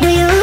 do you?